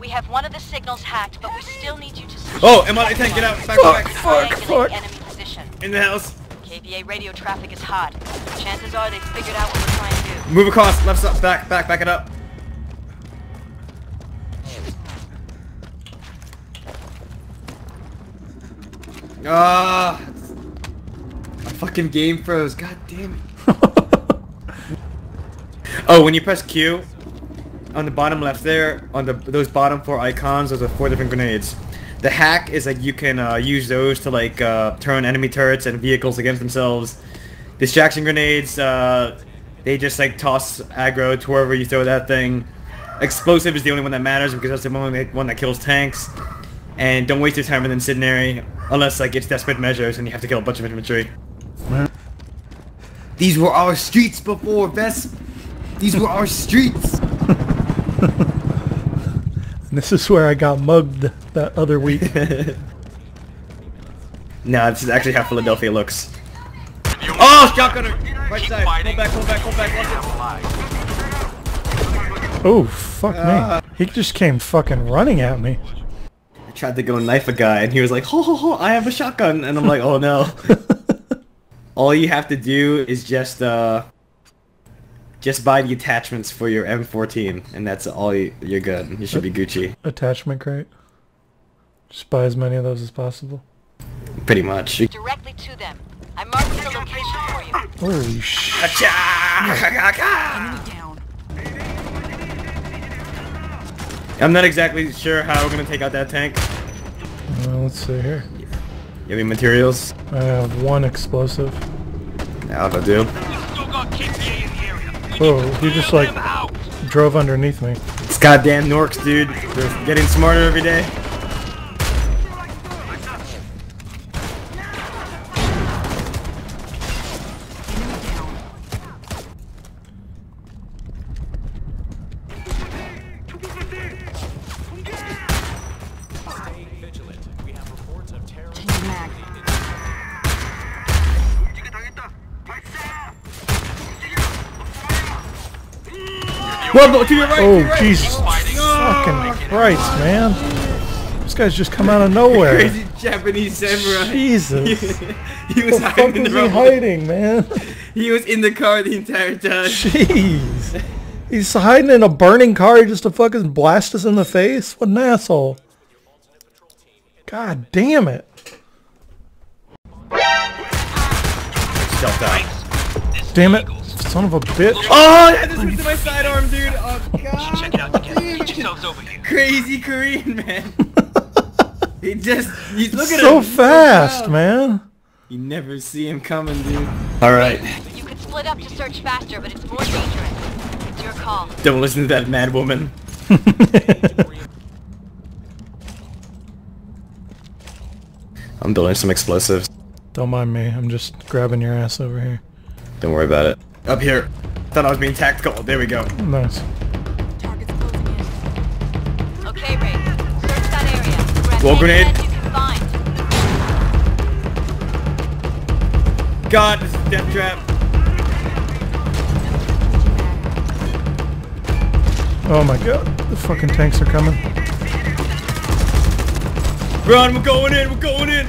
We have one of the signals hacked, but we still need you to secure Oh, MLA tank, get out. Back, Fuck, back. fuck, triangulate fuck. enemy position. In the house. KPA radio traffic is hot. Chances are they've figured out what we're trying to do. Move across. Left side. Back, back, back it up. Ah. my fucking game froze. God damn it. Oh, when you press Q, on the bottom left there, on the those bottom four icons, those are four different grenades. The hack is like you can uh, use those to like uh, turn enemy turrets and vehicles against themselves. Distraction grenades, uh, they just like toss aggro to wherever you throw that thing. Explosive is the only one that matters because that's the only one that kills tanks. And don't waste your time with incendiary unless like it's desperate measures and you have to kill a bunch of infantry. These were our streets before, Vesp. These were our streets. And this is where I got mugged that other week. nah, this is actually how Philadelphia looks. Oh, shotgunner! Right side. Pull back, pull back, pull back. Watch it. oh, fuck Ah. me. He just came fucking running at me. I tried to go knife a guy and he was like, ho ho ho, I have a shotgun. And I'm like, oh no. All you have to do is just, uh, just buy the attachments for your M14 and that's all you, you're good. You should be Gucci. Attachment crate. Just buy as many of those as possible. Pretty much. Directly to them. I marked the location for you. Holy shit. Achoo! Down. I'm not exactly sure how we're gonna take out that tank. Well, let's see here. You have any materials? I have one explosive. That'll do. Whoa, he just like drove underneath me. It's goddamn Norks, dude. They're getting smarter every day. Whoa, to your right, to your Oh, right. Jesus fucking oh, Christ, man. This guy's just come out of nowhere. Crazy Japanese samurai. Jesus. he was the hiding fuck in is he rubble. hiding, man? He was in the car the entire time. Jeez. He's hiding in a burning car just to fucking blast us in the face? What an asshole. God damn it. Stealth out. Damn it. Son of a bitch. Oh, I had this piece of my sidearm, dude. Oh, God. Check it out together. Get yourselves over here. Crazy Korean, man. he just, he's look at so him. fast, proud. man. You never see him coming, dude. All right. You could split up to search faster, but it's more dangerous. It's your call. Don't listen to that mad woman. I'm building some explosives. Don't mind me. I'm just grabbing your ass over here. Don't worry about it. Up here. Thought I was being tactical. There we go. Nice. Target's closing in. Okay, Ray. Search that area. Grab Wall any grenade. meds you can find. God, this is death trap. Oh my god. The fucking tanks are coming. Run, we're going in, we're going in.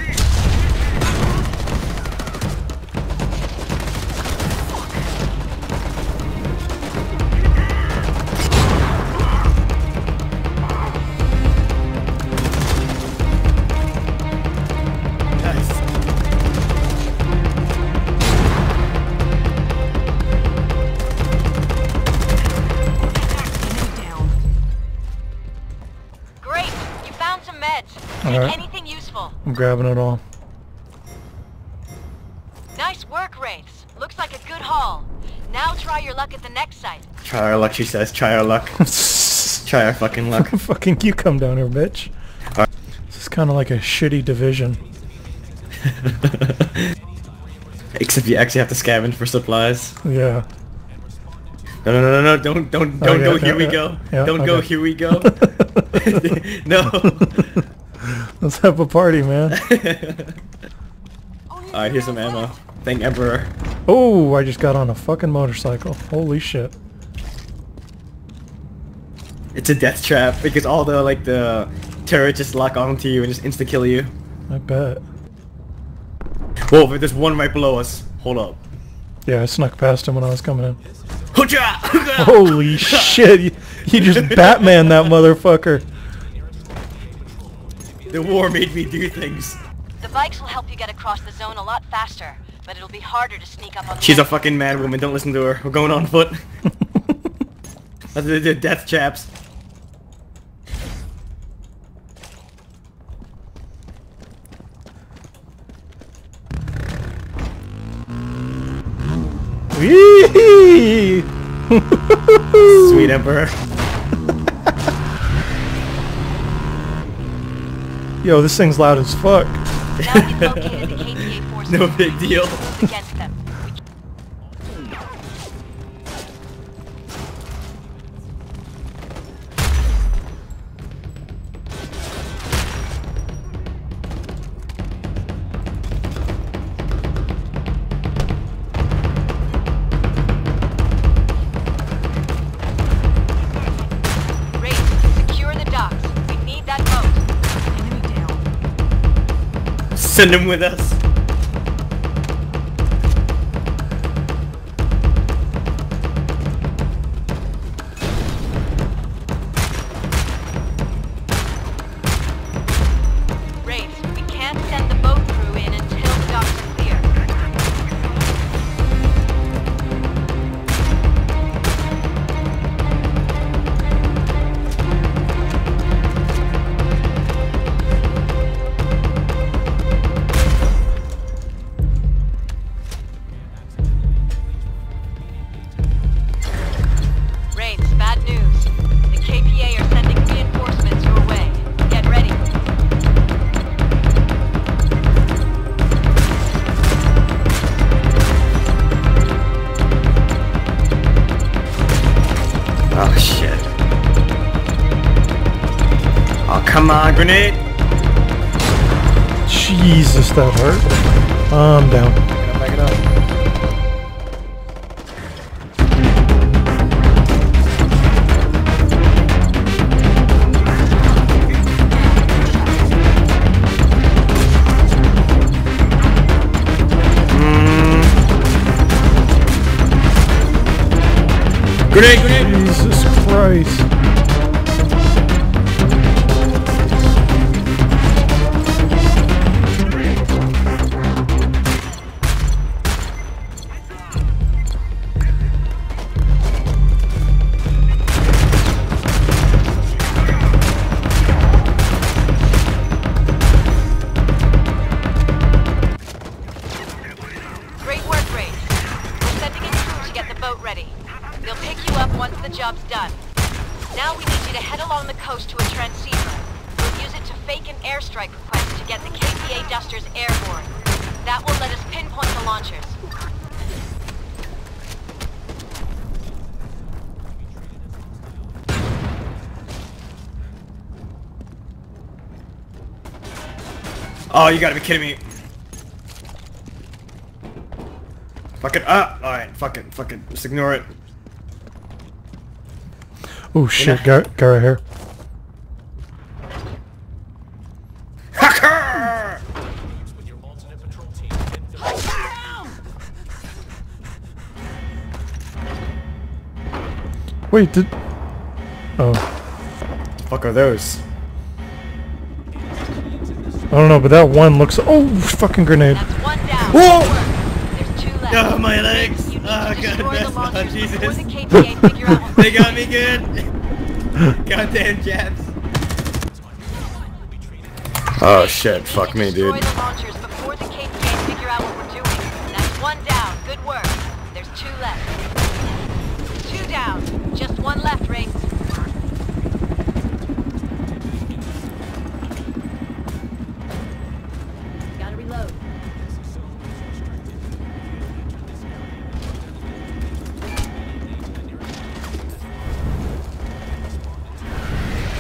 Grabbing it all. Nice work, Wraiths. Looks like a good haul. Now try your luck at the next site. Try our luck, she says. Try our luck. Try our fucking luck. fucking you come down here, bitch. Alright. This is kind of like a shitty division. Except you actually have to scavenge for supplies. Yeah. No, no, no, no, no, don't, don't, Oh, don't yeah, go, yeah, here we yeah. go. Yeah, don't go, here we go. no. Let's have a party, man. Alright, here's some ammo. Thank Emperor. Oh, I just got on a fucking motorcycle. Holy shit. It's a death trap because all the like the turrets just lock onto you and just insta kill you. I bet. Whoa, but there's one right below us. Hold up. Yeah, I snuck past him when I was coming in. Holy shit! You, you just Batman that motherfucker. The war made me do things. The bikes will help you get across the zone a lot faster, but it'll be harder to sneak up on the She's a fucking mad woman. Don't listen to her. We're going on foot. That's the the death chaps. Sweet emperor. Yo, this thing's loud as fuck. Now you've located the KPA forces. No big deal. Send him with us. Grenade! Jesus, that hurt. I'm down. Back it up. Grenade, grenade! Jesus Christ. To head along the coast to a transceiver. We'll use it to fake an airstrike request to get the KPA Dusters airborne. That will let us pinpoint the launchers. Oh, you gotta be kidding me. Fuck it up. Alright, fuck it, fuck it. Just ignore it. Oh shit, got, got right here. Hacker! Wait, did... Oh. Fuck are those? I don't know, but that one looks... Oh, fucking grenade. That's one down. Whoa! There's two left. Oh, my legs! Ah, oh, to destroy goodness. Oh, Jesus. before the KPA figure out what they got me good! Goddamn jabs. Oh shit, fuck me, dude.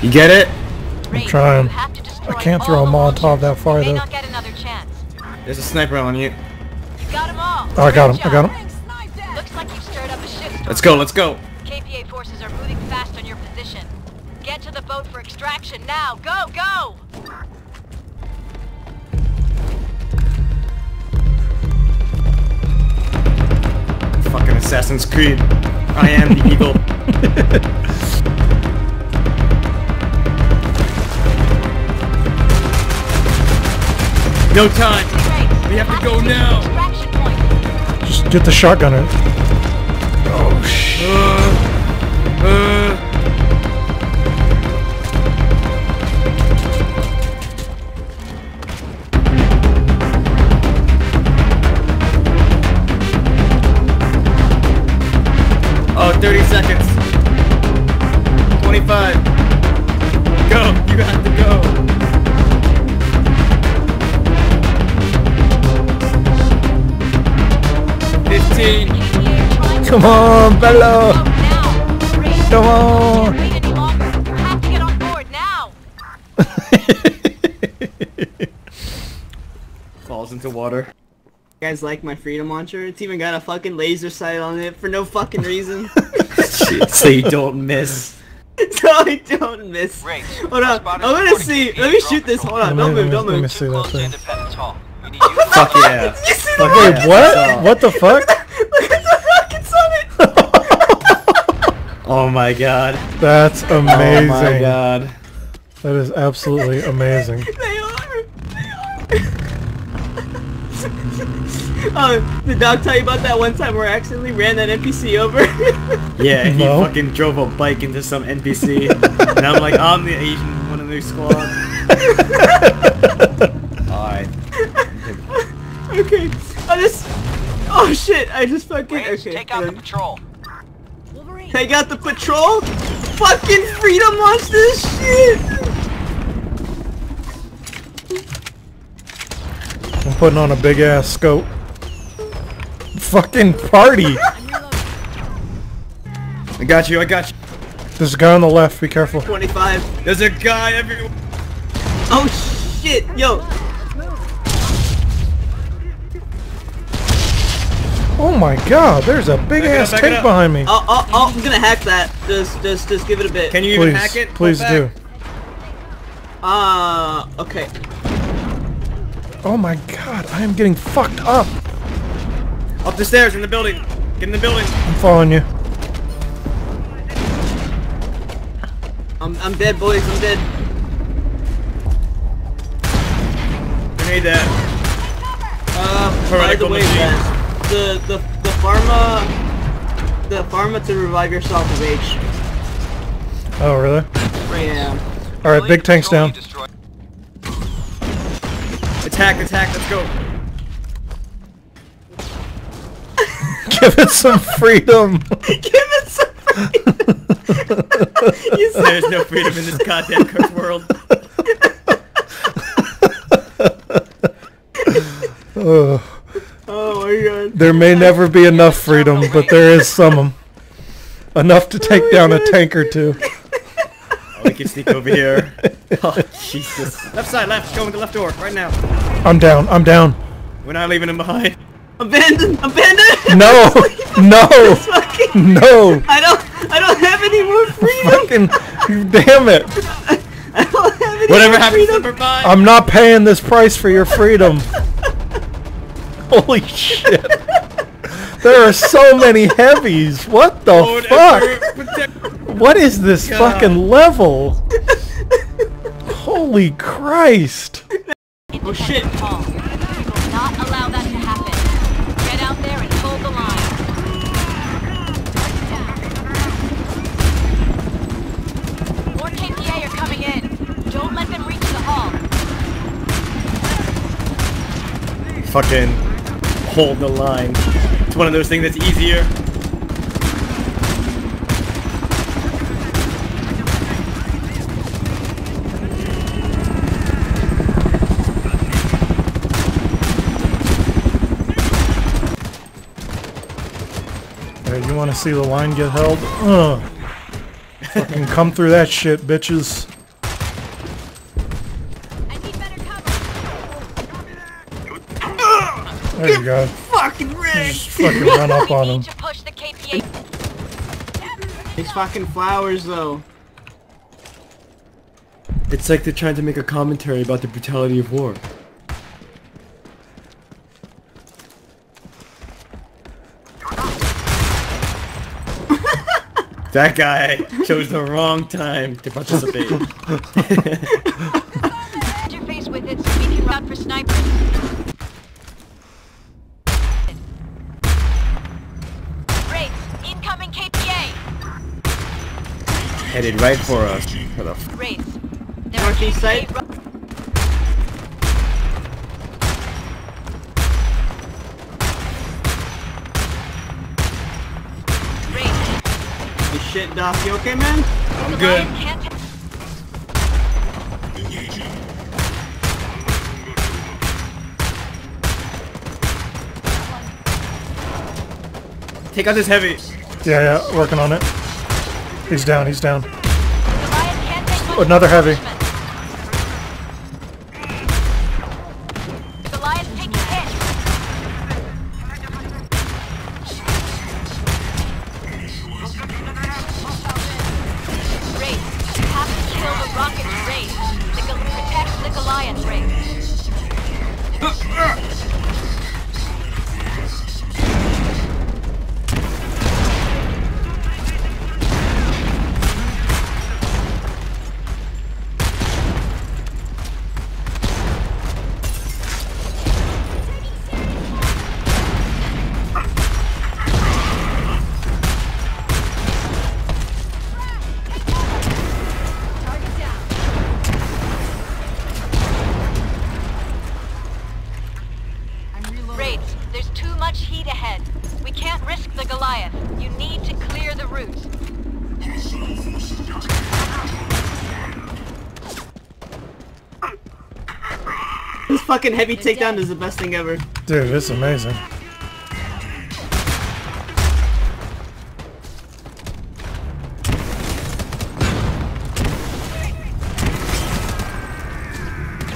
You get it? Race, trying. you have to destroy I can't throw all a the Molotov that far, though. not get another chance. There's a sniper on you. You got. Oh, I got him, I got him. Looks like you've stirred up a shitstorm. Let's go, let's go. KPA forces are moving fast on your position. Get to the boat for extraction now. Go, go! Fucking Assassin's Creed. I am the eagle. no time. We have to go now. Just get the shotgunner. 15. Come on, Velo. Come on. Falls into water. You guys like my freedom launcher? It's even got a fucking laser sight on it for no fucking reason. so you don't miss. so I don't miss. Hold on, I'm gonna see. Let me shoot this. Hold on, don't move, don't move. Let me see that thing. Fuck yeah. Fuck yeah. What? What the fuck? Oh my god. That's amazing. Oh my amazing. god. that is absolutely amazing. They are. They are. oh, did Doc tell you about that one time where I accidentally ran that NPC over? Yeah, he No. fucking drove a bike into some NPC. and I'm like, I'm the Asian one of the squad. Alright. okay, I just. Oh shit! I just fucking. Rangers, Okay. take out the patrol. Take out the patrol. Fucking freedom launch this shit. I'm putting on a big ass scope. Fucking party. I got you, I got you. There's a guy on the left. Be careful. 25. There's a guy everywhere. Oh shit! Yo, Oh my god, there's a big Back it up, ass tank behind me. oh, oh, oh, I'm gonna hack that. Just, just, just give it a bit. Can you even hack it? Please back. do. Uh, okay. Oh my god, I am getting fucked up. Up the stairs in the building. Get in the building. I'm following you. I'm, I'm dead, boys. I'm dead. Grenade that. Uh, by the way, guys, the, the, the pharma, the pharma to revive yourself is H. Oh really? Right now. Alright, big tank's down. Attack, attack, let's go. Give it some freedom. Give it some. you said There's no freedom in this goddamn cursed world. Ugh. Oh my god. There may never be enough freedom, but there is some. Enough to take down a tank or two. Oh, we can sneak over here. Oh, Jesus. Left side, left. Go in the left door, right now. I'm down, I'm down. We're not leaving him behind. Abandon! Abandon! No! No! Fucking. No! I don't. I don't have any more freedom. Fucking damn it! I don't have any Whatever more happens, freedom. number five. I'm not paying this price for your freedom. Holy shit. There are so many heavies. What the Lord, fuck? What is this God. fucking level? Holy Christ. Oh shit! Hall. We not allow that to happen. Get out there and hold the line. More KPA are coming in. Don't let them reach the hall. Fucking hold the line. It's one of those things that's easier. You want to see the line get held? Ugh. Fucking come through that shit, bitches. I need better cover. There you go. Fucking rig! Just fucking run up we on need him. to push the KPA. These fucking flowers though. It's like they're trying to make a commentary about the brutality of war. that guy chose the wrong time to participate. Interface with it so we can route for snipers. Wraiths, incoming KPA! Headed right for us. For the f- Wraiths. There Northeast side. KPA ro- Oh shit, Doc, you okay, man? I'm good. Goliath Take out this heavy. Yeah, yeah, working on it. He's down, he's down. Another heavy. Fucking heavy takedown is the best thing ever. Dude, it's amazing. You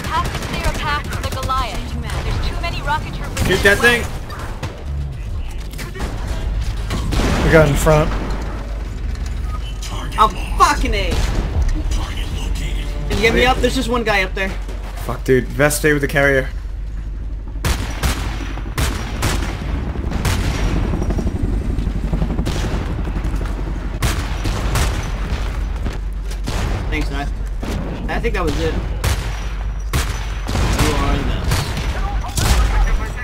have to clear a path for the Goliath. There's too many rocket troopers. Shoot that thing. We got in front. I'm fucking A. Can you get me up? There's just one guy up there. Fuck, dude. Vesp stay with the carrier. Thanks, knife. I think that was it. You are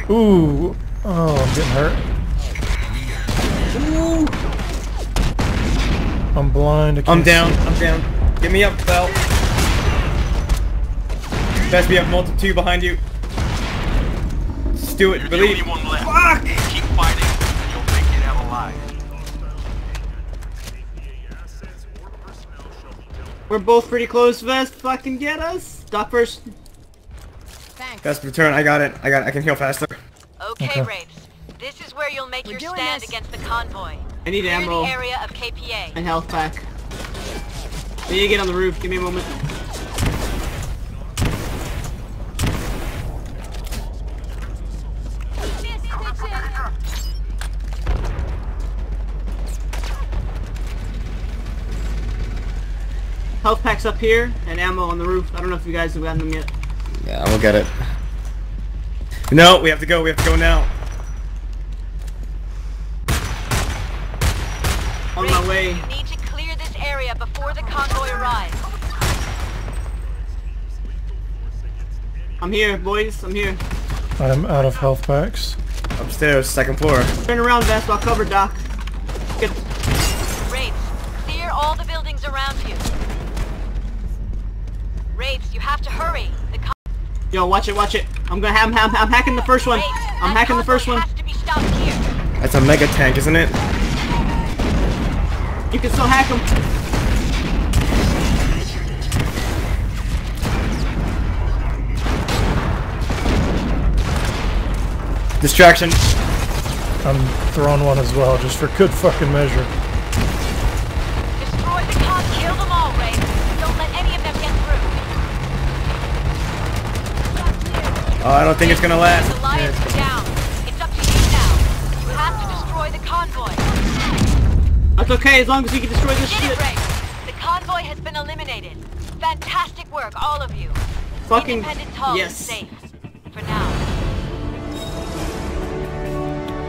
the. Ooh. Oh, I'm getting hurt. I'm blind. I I'm down. I'm down. Get me up, Bell. Best be up multi two behind you. Stu it. You're the Believe. only one left. Fuck! Keep fighting, and you'll make it out alive. We're both pretty close, Vesp. Fucking get us. Doc first. Best return. I got it. I got. It. I can heal faster. Okay, Okay. Wraiths. This is where you'll make your stand against the convoy. I need Clear ammo the area of KPA. and health pack. I need to get on the roof. Give me a moment. Health packs up here and ammo on the roof. I don't know if you guys have gotten them yet. Yeah, we'll get it. No, we have to go. We have to go now. On my way. You need to clear this area before the convoy arrives. I'm here, boys. I'm here. I'm out of health packs. Upstairs, second floor. Turn around, Vesp. I'll cover Doc. Get Wraiths, clear all the buildings around you. Wraiths, you have to hurry. The Yo, watch it, watch it. I'm gonna I'm, I'm, I'm hacking the first one. Wraiths, I'm that hacking the first one. has to be stopped here. That's a mega tank, isn't it? You can still hack him. Distraction. I'm throwing one as well, just for good fucking measure. Oh, I don't think it's gonna last. That's okay as long as we can destroy this shit. The convoy has been eliminated. Fantastic work, all of you. Fucking Hall yes. is safe for now.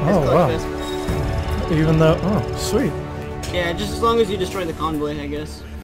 Oh wow. Even though, oh sweet. Yeah, just as long as you destroy the convoy, I guess.